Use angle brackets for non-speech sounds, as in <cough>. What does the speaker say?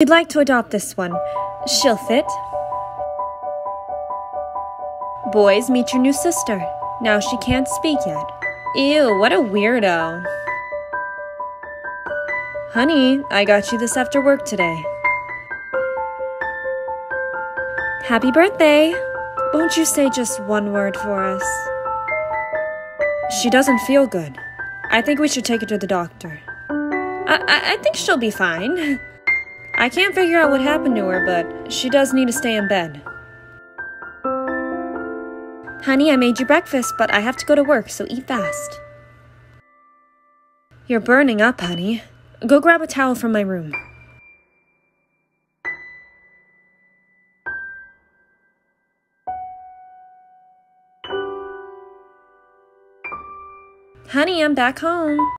We'd like to adopt this one. She'll fit. Boys, meet your new sister. Now she can't speak yet. Ew, what a weirdo. Honey, I got you this after work today. Happy birthday! Won't you say just one word for us? She doesn't feel good. I think we should take her to the doctor. I, I, I think she'll be fine. <laughs> I can't figure out what happened to her, but she does need to stay in bed. Honey, I made you breakfast, but I have to go to work, so eat fast. You're burning up, honey. Go grab a towel from my room. Honey, I'm back home.